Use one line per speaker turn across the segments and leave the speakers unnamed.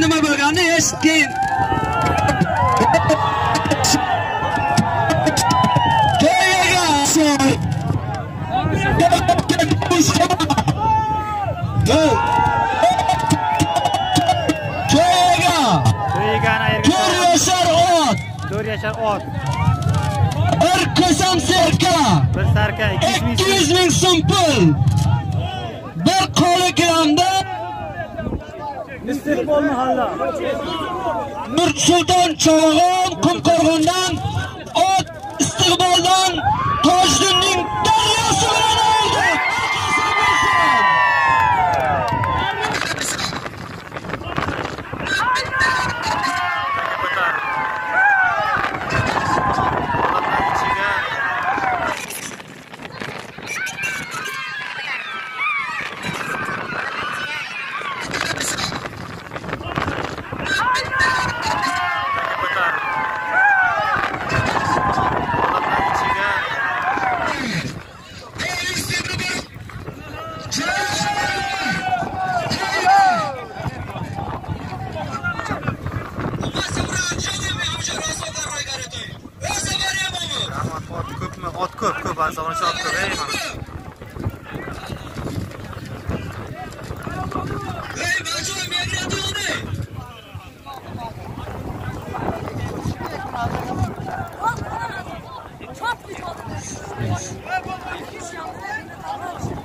nima bo'lganini eshitgin to'yaga to'yaga
to'ygani
to'rt
erga
yashar ot.
To'rt yashar ot.
Bir ko'sam serka
bir sarka ikki yuz ming
ikki
so'm
yuz ming so'm pul bir qo'li gramda
istiqbol mahalla
Nursulton cho'g'on qumqo'rg'ondan ot istiqboldan Tojdin daryosi bilan oldi
ko'tar Odamlar ichiga ko'tar Odamlar ichiga rahmat ot ko'pmi ot ko'p ko'p azonachi ot ko'p ey mana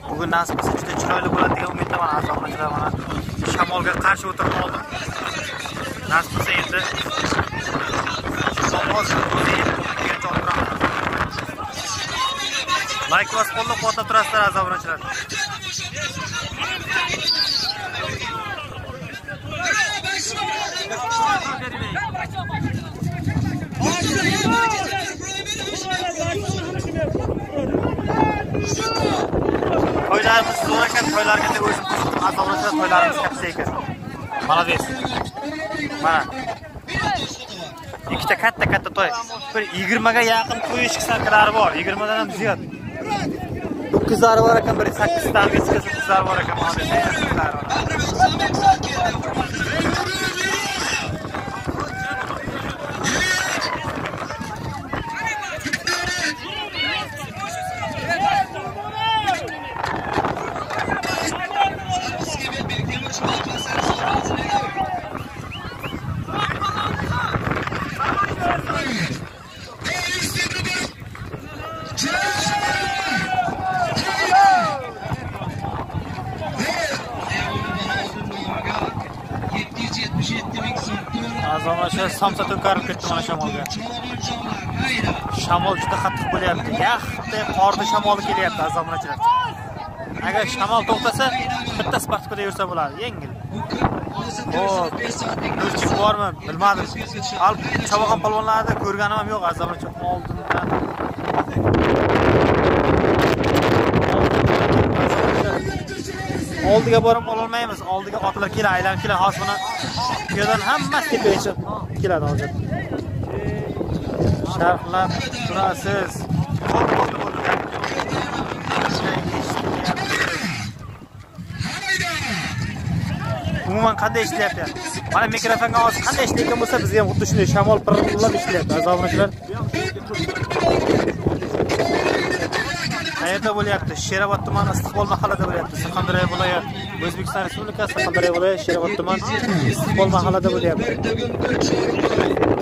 bugun nasib juda chiroyli bo'ladi degan umiddaman azonachilar mana shamolga qarshi o'tirib oldim nasib qilsa endi layk bosib qo'llab quvvatlab turasizlar aziz obunachilar to'ylarimiz zo'r ekan to'ylarga deb o'zim aziz obunachilar to'ylarimiz katta ekan. Молодец mana. Ikkita katta katta to'y. Bir yigirmaga yaqin to'y eshik bor. Yigirmadan ham ziyod. Ho'kizlari bor ekan bir sakkizta angliyskasi ho'kizlari bor ekan. Молодец somsa to'karib ketdi mana shamolga. Shamol juda qattiq bo'lyapti. Yaxday qorni shamoli kelyapti azonachilar agar shamol to'xtasa bitta spartkada yursa bo'ladi yengil. Ho'p o'lchik bormi? Bilmadim. Al chavoqon polvonlarni ko'rganim ham yo'q azonachi oldindan. Oldiga borib ololmaymiz. Oldiga otlar keladi aylanib keladi hozir buni tuyadan hammasi keladi hozir. Sharhlab turasiz. Umuman qanday ishlayapti? Mana mikrofonga hozir qanday ishlayotgan bo'lsa bizga ham xuddi shunday shamol pirillab ishlayapti aziz obunachilar. Qayerda bo'lyapti? Sherobod tumani istiqbol mahallada bo'lyapti surxondaryo viloyati o'zbekiston respublikasi surxondaryo viloyati sherobod tuman istiqbol mahallada bo'lyapti.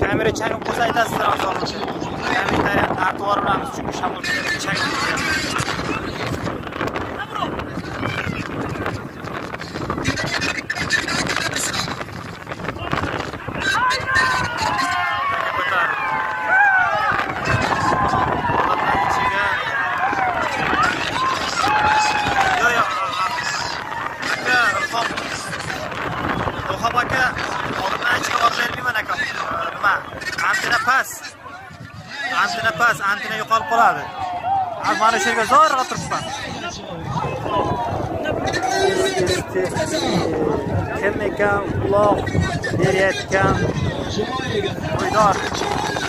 Kamera chang bo'lsa aytasizlar kommentariya artib yuboramiz chunki shamol changib qolyapti ko'tar odamlar ichiga Yo, yo. Aka, Ilhom. Ilhom aka, oldindan chiqib olmayman aka. Nima? Antena past. Antena past, antena bo'ladi mana shu yerga zo'rg'a turibman. Kim ekan quloq berayotgan to'ydor?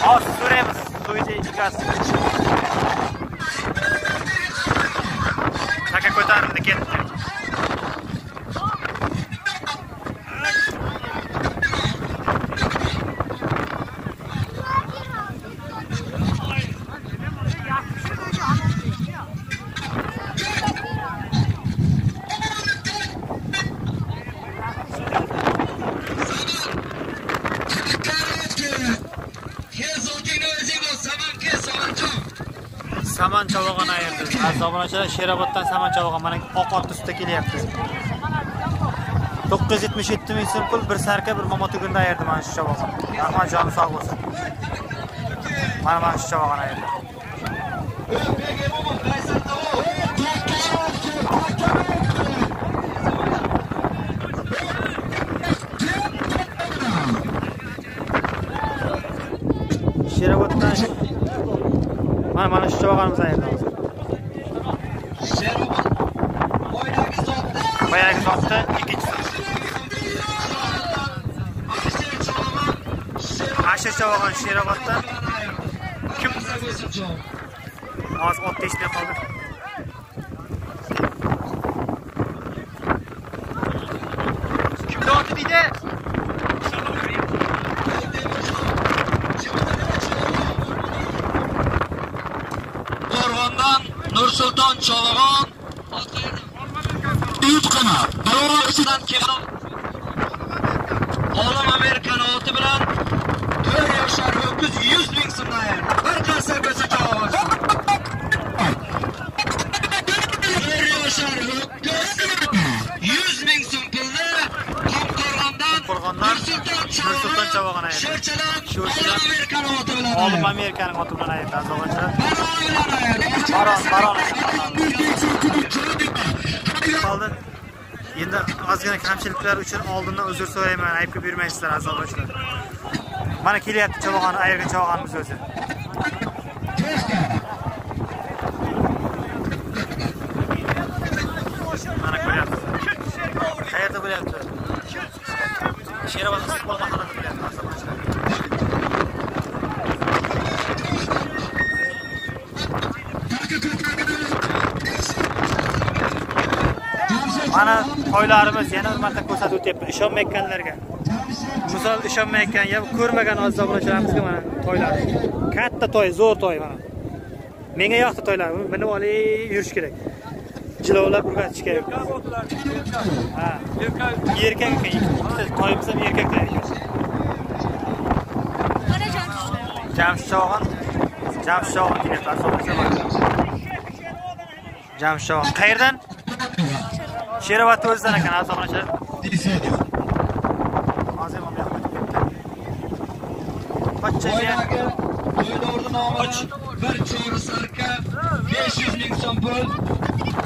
Hozir so'raymiz to'yni egasi. Taka ko'tarildi ketdi. Saman ayirdiz aziz obunachilar sheroboddan saman mana oq ot ustida kelyapti. To'qqiz yuz yetmish yetti ming so'm pul bir sarka bir momotugunda ayirdi mana shu chavog'on rahmat joni sog' bo'lsin. Mana mana shu chavog'on ayirdi sheroboddan mana mana shu chavog'onimiz ayirdi hozir boyagi zotda ikkinchisi ashir chavog'on sheroboddan kim? Hozir otni eshitmay qoldi
Nursulton Cholg'on Uyutqina Birovisidan kelgan Olim Amerikan oti bilan 4 yoshlar ho'kiz 100 ming so'mdan bir qarsa ko'sa cholg'on 4 yoshlar ho'kiz 100 ming so'm pulni Qomqo'rg'ondan
Qo'rg'ondan Nursulton Cholg'on ayirdi.
Sho'rchadan
Sho'rchadan
Olim Amerikan oti bilan
olim amerikaning oti bilan ayirdi aziz obunachilar
Baron
baron. Qoldi endi ozgina kamchiliklar uchun oldindan uzr so'rayman aybga buyurmaysizlar aziz obunachilar mana kelyapti chavag'on ayirgan chavag'onimiz o'zi. Mana ko'ryapsiz qayerda bo'lyapti? Sherobod istiqbol mahallasi mana toylarimiz yana bir marta ko'rsatib o'tyapman ishonmayotganlarga. Misol ishonmayotgan yo ko'rmagan aziz obunachilarimizga mana toylar. Katta toy zo'r toy mana. Menga yoqdi toylar minib olib yurish kerak. Jilovlab urg'atish kerak. Ha. Erkak ekan ikkita toyimiz ham erkaklar ekan jamshid chavog'on jamshid chavog'on kelyapti aziz obunachilar jamshid chavog'on qayerdan Sherobodni o'zidan ekan aziz obunachilar. Hozir ham yo'q. Qochchaga
To'ylarni nomidan bir cho'ri sarka 500 ming so'm pul.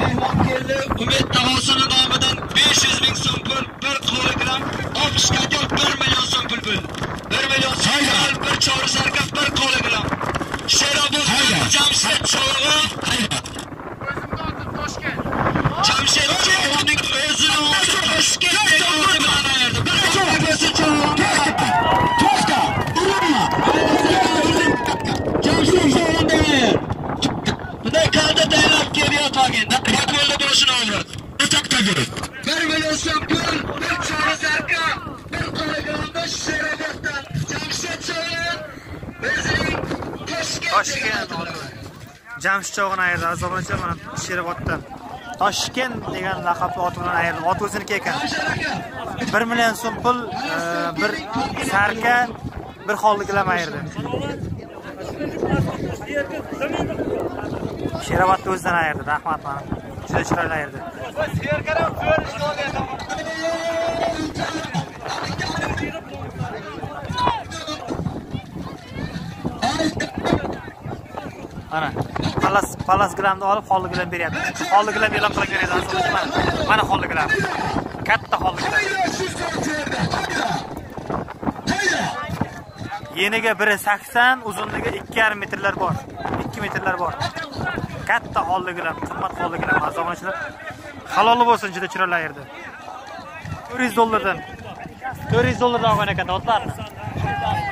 Mehmon keldi. Umid tog'asini nomidan 500 ming so'm pul, bir kilogramm olishgaga 1 million so'm pul pul. 1 million so'm pul, bir cho'ri sarka, bir kilogramm. Sherobod Jamshid Cho'g'on. Jamshid Cho'g'onning o'zini o'zi Toshkentdagi oti bilan ayirdi. Bir cho'ri Cho'g'on. Toshka, urma. Jamshid Cho'g'ondagi Bunday kalda taylab kelayotganda yo'lda bo'lishini oldi. O'taqdagi. 1 million so'm pul, bir cho'ri sarka, bir kilogramm Sheroboddan Jamshid Cho'g'on. O'zining Toshkent.
Toshkent Jamshid chovg'on ayirdi aziz obunachilar mana Sheroboddan. Toshkent degan laqabli otidan bilan ayirdi. Ot o'ziniki ekan. 1 million so'm pul, e, bir sarka, bir hovli gilam ayirdi. Sherobodni o'zidan ayirdi. Rahmat mana. Juda chiroyli ayirdi. Mana palas palas gilamni olib holli gilam beryapti. Holli gilam e'lon qilib beradi. Mana mana holli gilam. Katta holli gilam. Yeniga biri 80, uzunligi 2,5 metrlar bor. 2 metrlar bor. Katta holli gilam, qimmat holli gilam azomachilar. Haloli bo'lsin, juda chiroyli yerda. 400 dollardan. 400 dollardan olgan ekan otlarni.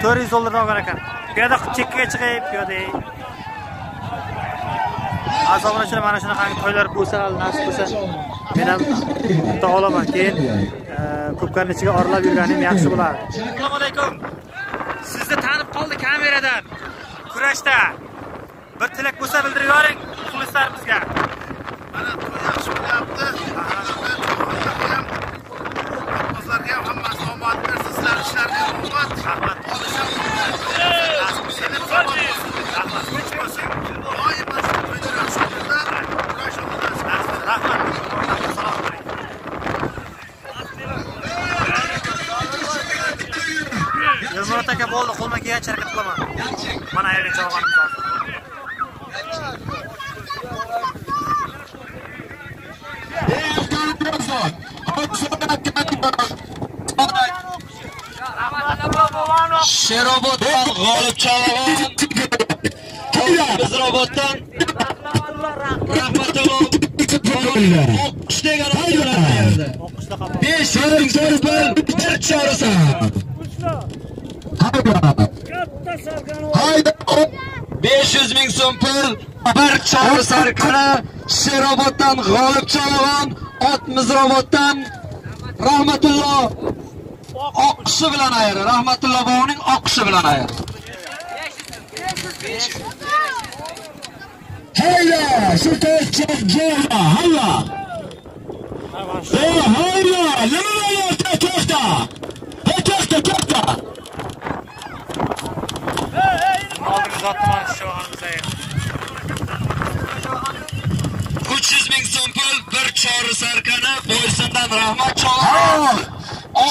400 dollardan olgan ekan. Bu yerda chekkaga chiqib, bu azobachilar mana shunaqangi to'ylar bo'lsa nasib bo'lsa men ham bitta olaman keyin ko'pkarni ichiga oralab yurganim yaxshi bo'ladi. Assalomu alaykum. Sizni tanib qoldi kameradan. Kurashda. Bir tilak bo'lsa bildirib yuboring muxlislarimizga.
Mana to'y yaxshi bo'lyapti. Qizlarga ham hammasi omad bersin. Sizlar ishlarga omad.
Rahmat
olisham nasib bo'lsa deb omad bo'lsin.
rahmat
tinch bo'lsin doim mana shu to'y
tayanch harakat qilaman mana yerga chalg'anim hozir
Sheroboddan g'olib chalg'on. Bizroboddan Rahmatullo 500 ming so'm bir chorasa.
Hayda.
500 ming so'm pul bir chori sarkara Sheroboddan g'olib chalg'on ot Mizroboddan Rahmatullo oqishi bilan ayri. Rahmatullo boboning oqishi bilan ayri.
Hayda. Shu to'xtab jo'ra. Halla. Ey hayda. Nima bo'lyapti? To'xta. Hey to'xta, to'xta.
Boysundan rahmat chalg'on.
Halol.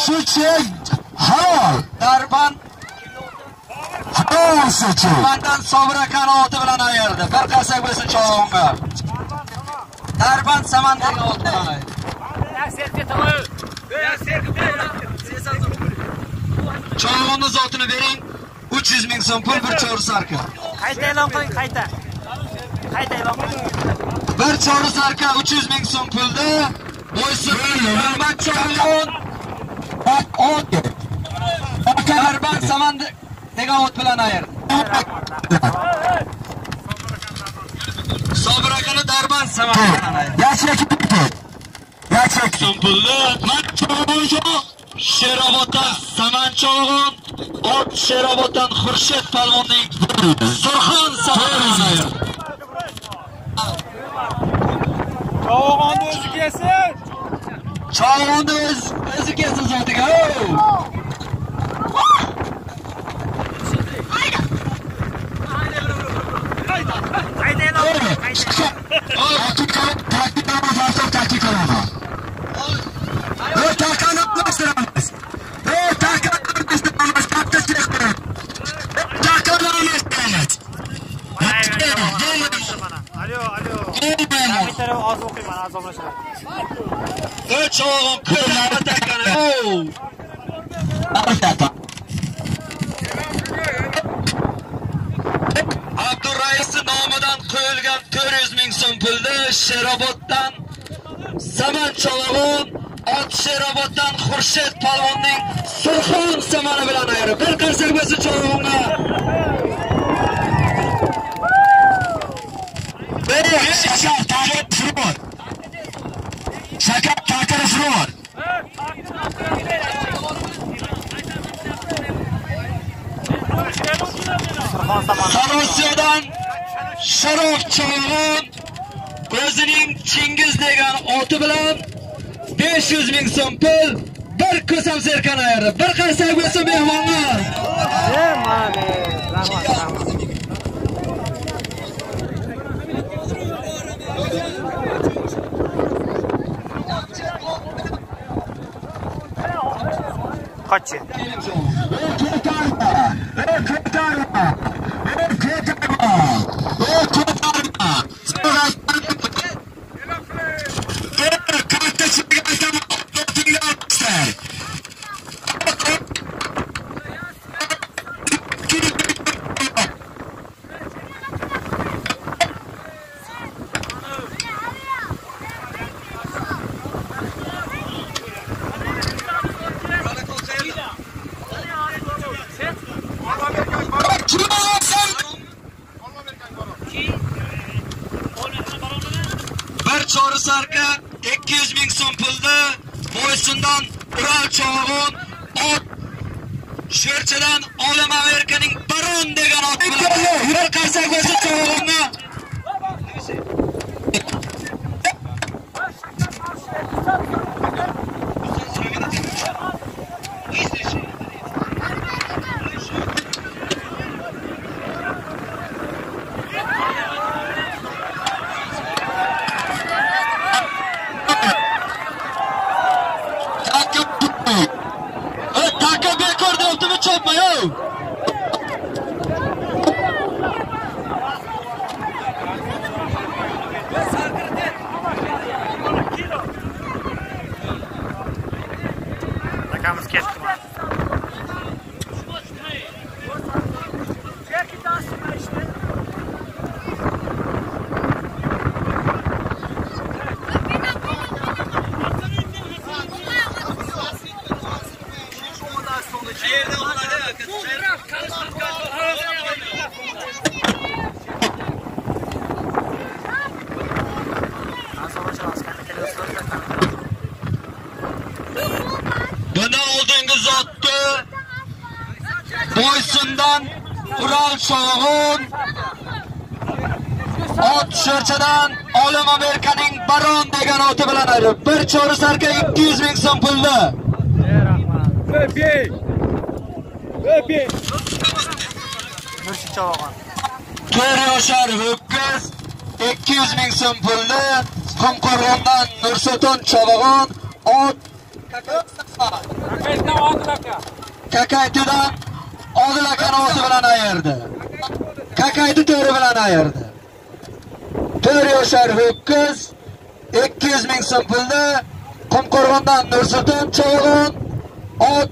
Shu chek. Halol.
Darban
Halol shu chek.
Darbandan Sobira kanoti bilan ayirdi. Bir qasak bo'lsa chalg'onga. Darban Samandagi ot bilan ayirdi. Chalg'onni zotini bering. 300 ming so'm pul bir chori sarka.
qayta e'lon qiling qayta qayta e'lon qiling
Bir chori sarka 300 ming so'm pulda Boysundan rahmat chalg'on. Ot ot. Darban Samand degan ot bilan ayirdi. Sobir akani Darban Samand bilan ayirdi.
Yachak. Yachak.
so'm pulni Sheroboddan Saman cholg'on, ot Sheroboddan Xurshid palvonning Surxon safarlari.
cholg'onni o'zi kelsin
Cholg'onni
Çağımız nasıl kesiniz artık ha? Hayır, hayır, hayır.
Alo alo
Olmayman.
oz o'qiyman azoblashaman
Ey cholg'on qo'llari takani. Abdurraisi nomidan qo'yilgan 400 ming so'm pulni Sheroboddan Saman cholg'on Ot Sheroboddan Xurshid palvonning Surxon samani bilan ayirib bir qarsak bo'lsa cholg'onga.
Shakar takir frod. Shakar takir frod.
surxon samani
Xarosiyadan Sharof cholg'on o'zining Chingiz degan oti bilan 500 ming so'm pul bir ko'sam serkan ayirib bir qarsak bo'lsa mehmonlar.
e rahmat rahmat
Chodźcie. Boysundan Ural Sho'g'un ot sho'rchadan Olim Amerikaning Baron degan oti bilan ayrib bir cho'ri sarka 200 ming so'm pulni yoshar ho'kiz 200 ming so'm pulni Qumqo'rg'ondan Nursulton Chavag'on ot kakaytidan Odil akani oti bilan ayirdi. Kakayti to'ri bilan ayirdi. 4 yoshar ho'kiz 200 ming so'm pulni Qumqo'rg'ondan Nursulton Chavag'on ot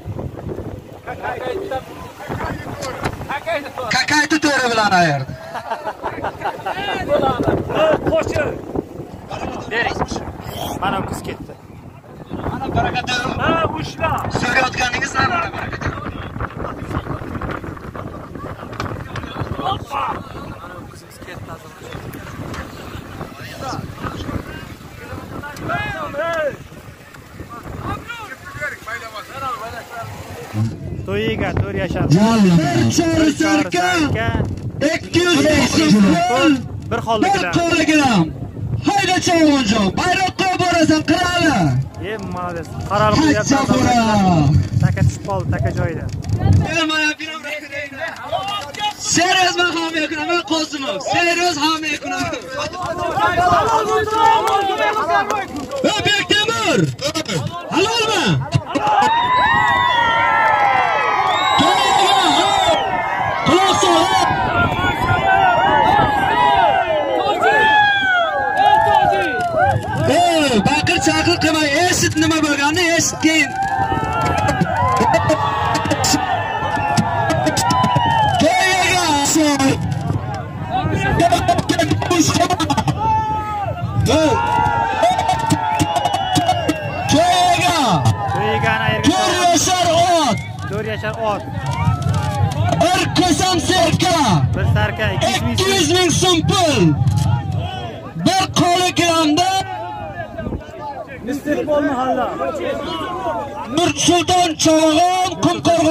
Kakayti to'ri bilan ayirdi.
Bering. Mana qiz ketdi.
Mana barakati. Ha, ushla. So'rayotganingiz mana barakati.
To'yiga 4 yashar.
Cho'ri sarka
Sarka
200 ming so'm pul.
bir holda
Bir
gilam.
kilogram. Hayda chavonjo, bayroqqa borasan qirali.
Ye, молодец. Qaralib qo'yapsan. Taka tushib qoldi, taka joyida.
Seriyoz men hamiya qilaman Qosimov. Seriyoz hamiya qilaman. O'bek Temur. Halolmi? Quloq sol. Ey, baqir chaqir qilmay, eshit nima bo'lganini eshitgin.
Yashar ot.
bir ko'sam serka,
Bir sarka 200 ming so'm.
200 ming so'm pul. Bir qo'li gramda. Nur Sulton Chavag'on Qumqo'rg'ondan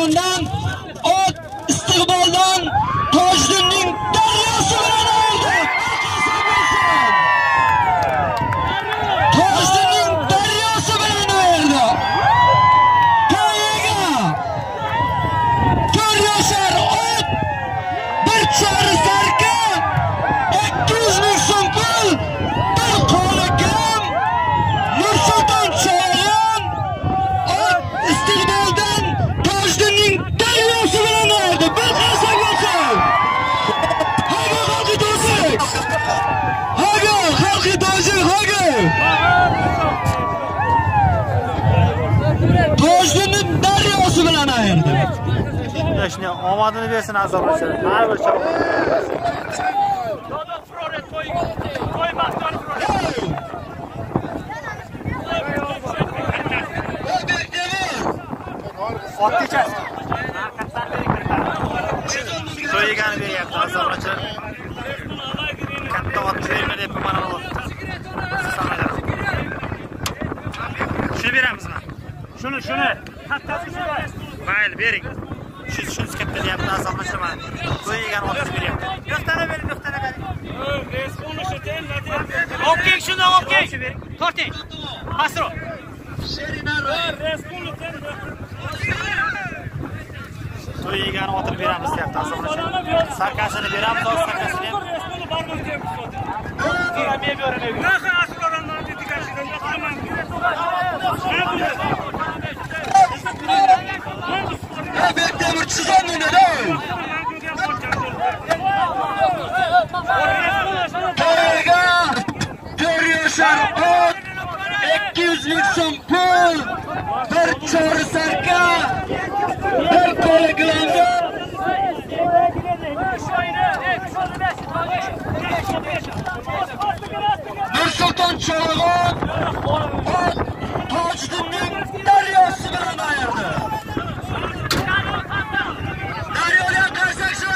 Shuni omadini bersin azoblashi. Har bir chavoq. Ot kechasi. To'yigani beryapti azoblashi. Katta ot berma deb mana bu. Shuni beramizmi? Shuni, shuni. Mayli, bering. Shu shunisi katta deyapti azoblashi mana. To'yigani otni beryapti. Yo'qtana bering, yo'qtana bering. Okey, shuni okey. Torting. Pasro. To'yigani otini beramiz deyapti azoblashi. Sarkasini beramiz, o'z sarkasini ham.
Bek Temur chizon meni da. To'yiga to'rt yoshar ot 200 ming so'm pul bir chori sarka bir qo'li glamda Nursulton Chavag'on ot Tojdinning daryosi bilan ayirdi. Daryoga qarsak shu.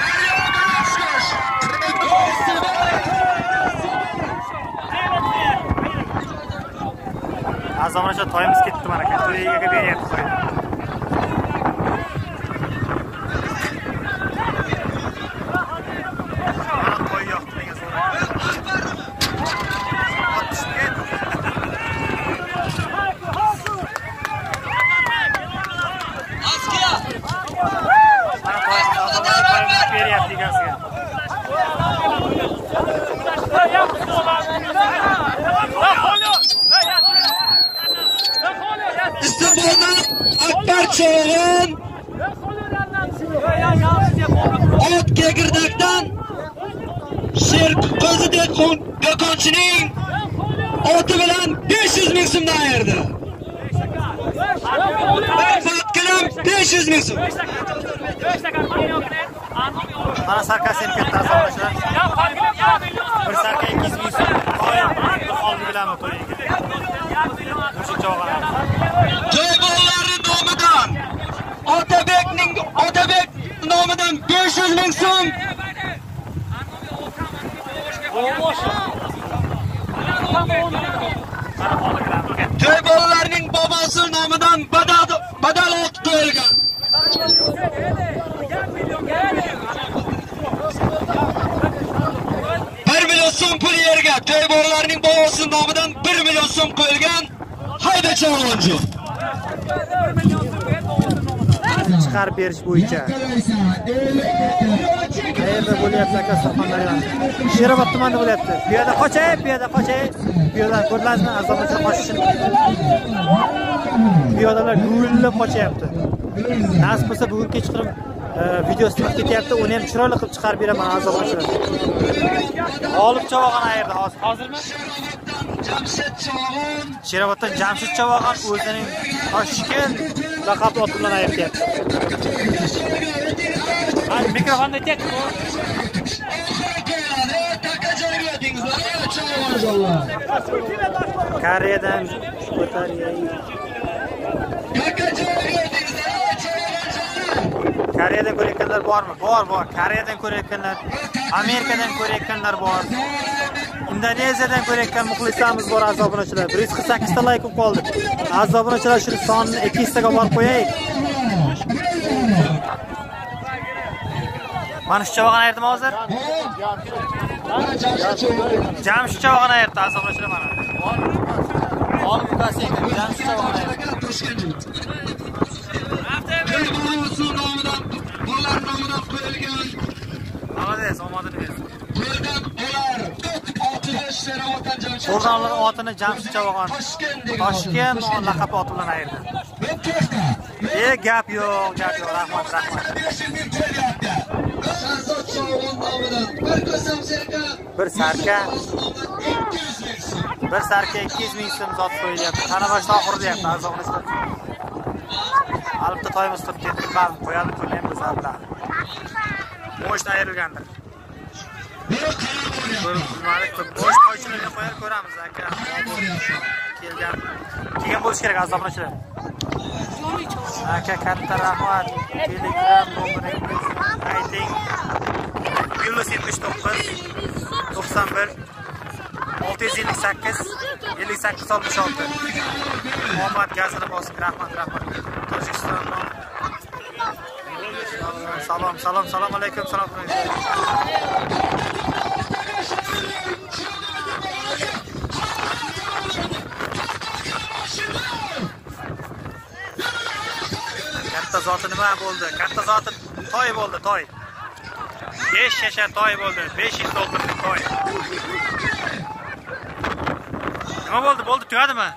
Daryoga chiqish.
Azoblashib toyimiz ketdi mana aka to'y egaga beryapti to'yni Mana to'y yoqdi degan so'radi. Otishib ketdi. Mana toyimiz azoblashib toyimiz beryapti egasiga
istiqboldan akbar cho'g'in ot kegirdakdan sher qo'zidek do'konchining oti bilan 500 ming so'mdan ayirdi bir kilim 500 ming so'm
mana sarka seni katta azoblashlar bir sarka ikki yuz ming so'm oldi bilaman to'yiga qo'shimcha olgan
joybollarni nomidan otabekning otabek nomidan 500 ming so'm. To'y bobosi nomidan badal badal ot qo'yilgan bir million so'm pul yerga joyborlarning bolalarining bobosi nomidan bir million so'm qo'yilgan. Hayda chavonchi
chiqarib berish bo'yicha. Qayerda bo'lyapti aka surxondaryo sherobod tumanida bo'lyapti. Bu yerda qochay bu yerda qochay. Bu piyodalar ko'rdilaringizmi azoblashlar qochishini. Piyodalar guvillab qochyapti nasib bo'lsa bugun kechqurun e, videosi chiqib ketyapti. Uni ham chiroyli qilib chiqarib beraman azoblashlar g'olib chavog'an ayerda hozir hozirmi? Sheroboddan jamshid chavog'an o'zining toshkent laqabli oti bilan aytyapti mikrofonni aytyapti koreyadan ko'taryay koreyadan ko'rayotganlar bormi bor bor koreyadan ko'rayotganlar amerikadan ko'rayotganlar bor. Indoneziyadan ko'rayotgan muxlislarimiz bor aziz obunachilar bir yuz qirq sakkizta layk bo'lib qoldi. Aziz obunachilar shuni sonini ikki yuztaga borib qo'yaylik mana shu chavog'ini aytdim hozir. Jamshid chavog'ini aytdi aziz obunachilar mana olib jamshid aytdi.
Bolalar nomidan qo'yilgan
молодец omadini bersin
Qo'ldan ular 65 Sherovatan jamshid
Qo'rg'onlar otini jamshid chavog'on
Toshkent
laqabi oti bilan ayirdi e gap yo'q gap yo'q rahmat rahmat.
Nomidan bir
sarka bir sarka ikki yuz ming so'm zot qo'yilyapti qani boshdan oxiri deyapti albatta toyimiz turib ketdi, ba'zi qo'yadi, qo'ymaymiz albatta. Bo'shdan ayrilgandir. Bilmadik, bo'sh toychilarga qo'yar ko'ramiz aka. Kelgan. Kelgan bo'lish kerak azoblanishlar. Aka katta rahmat. Telegram nomeringizni ayting. 779 91 to'rt yuz ellik sakkiz gazini bosing rahmat rahmat. Tojikiston. Salom salom salom alaykum salom katta zoti nima bo'ldi? Katta zoti toy bo'ldi toy. 5 yashar toy bo'ldi. Besh yil to'ldirdi toy. Nima bo'ldi? Bo'ldi tugadimi?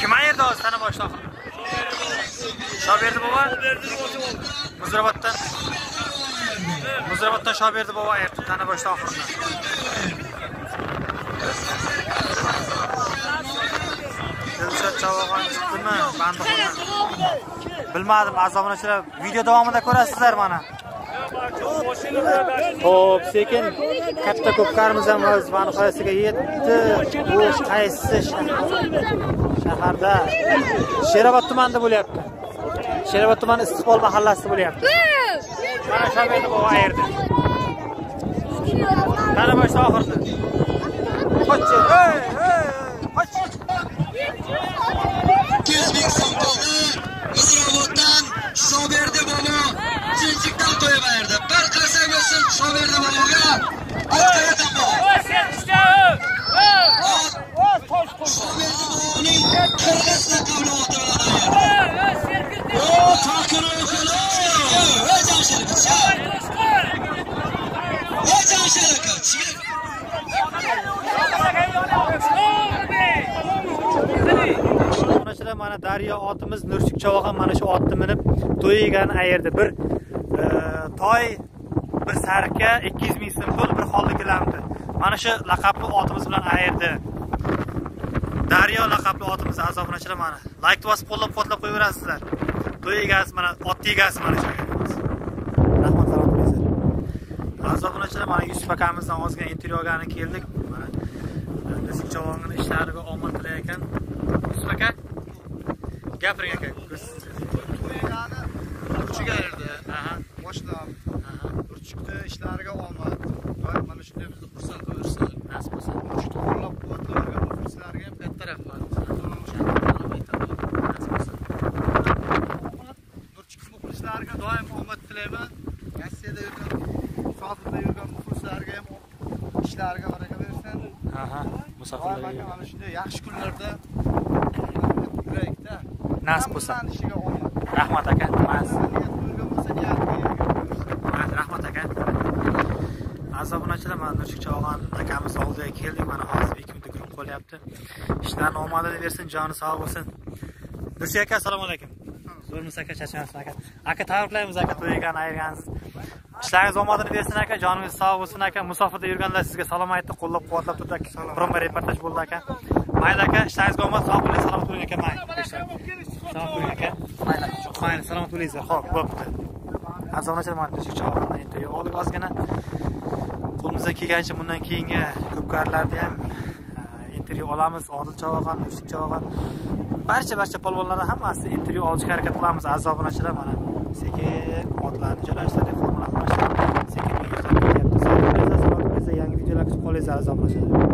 Kim ayirdi hozir? Tana boshdan shoberdi bobo? Muzrabotdan. Muzrabotdan shoberdi bobo ayirdi tana boshdan oxirini dilshod chavog'on chiqdimi? Bandixona bilmadim azobunachilar video davomida ko'rasizlar mana ho'p sekin. Katta ko'pkarimiz ham o'z manhoyasiga yetdi. Bu qaysi shaharda? Sherobod tumanida bo'lyapti. Sherobod tumani istiqbol mahallasida bo'lyapti. Mana shu endi bu yerda mana boshda oxirida. Qoch qoch ikki yuz ming
so'm tog'i mizroboddan shoberdi bobo sinchiqdan to'yib berdi шоверді болуға аттай атамбо шоверді болуғаның қырғыз тақымлы отырғаны о тақыр оқылы өз амшылықча өз амшылықча
mana daryo otimiz nurshik chavoqam mana shu otni minib to'y to'yigan ayerdi. Bir e, toy bir sarka ikki yuz ming so'm pul bir holda gilamdi mana shu laqabli otimiz bilan ayirdi daryo laqabli otimiz obunachilar mana. Layk bosib qo'llab quvvatlab qo'yaverasizlar. To'y egasi mana otni egasi mana shu. Rahmat aziz obunachilar mana yusuf akamizdan ozgina intervyu olgani keldik. Mana Nizim Javonning ishlariga omad tilar ekan. Yusuf aka, gapiring aka.
To'ygani Urchiga erdi. Ishlariga omad. Va mana shunday bizni xursand qilishsin.
Nasib bo'lsa.
Urchukni qo'llab-quvvatlagan muxlislarga ham katta rahmat. Urchuk muxlislariga doim omad tilayman. Rossiyada yurgan, Sofiyada yurgan muxlislarga ham ishlariga baraka bersin. Aka
musofirlarga.
mana shunday yaxshi kunlarda yurakda
Nasib bo'lsa.
ishiga omad.
Rahmat aka. Rahmat aka. Aziz obunachilar, mana Nurchuk Chavog'on akamiz oldiga keldik. Mana hozir ikki minutda guruh qo'lyapti. Ishlarini omadini bersin, joni sog' bo'lsin. Nurchuk aka, assalomu alaykum. Zo'rmisiz aka, charchamaysiz aka. Aka tabriklaymiz aka to'ygan ayirgansiz. Ishlaringiz omadini bersin aka, joningiz sog' bo'lsin aka. Musofirda yurganlar sizga salom aytdi, qo'llab-quvvatlab turdi aka. Biron-bir reportaj bo'ldi aka. Mayli aka, ishlaringizga omad, sog' bo'ling, salomat bo'ling aka. Mayli. Salomat bo'ling aka. Mayli. Mayli, salomat bo'linglar. Xo'p, bo'pti. Azonachilar mana shu chog'larni intervyu oldik ozgina. Qo'limizdan kelgancha bundan keyingi ko'pkarilarda ham e, intervyu olamiz. Odil Chavog'on, Mushuk Chavog'on barcha barcha polvonlarni hammasi intervyu olishga harakat qilamiz. Aziz obunachilar mana sekin otlarni joylashtirdik, formula. Sekin. Yangi videolar kutib qolinglar aziz obunachilar.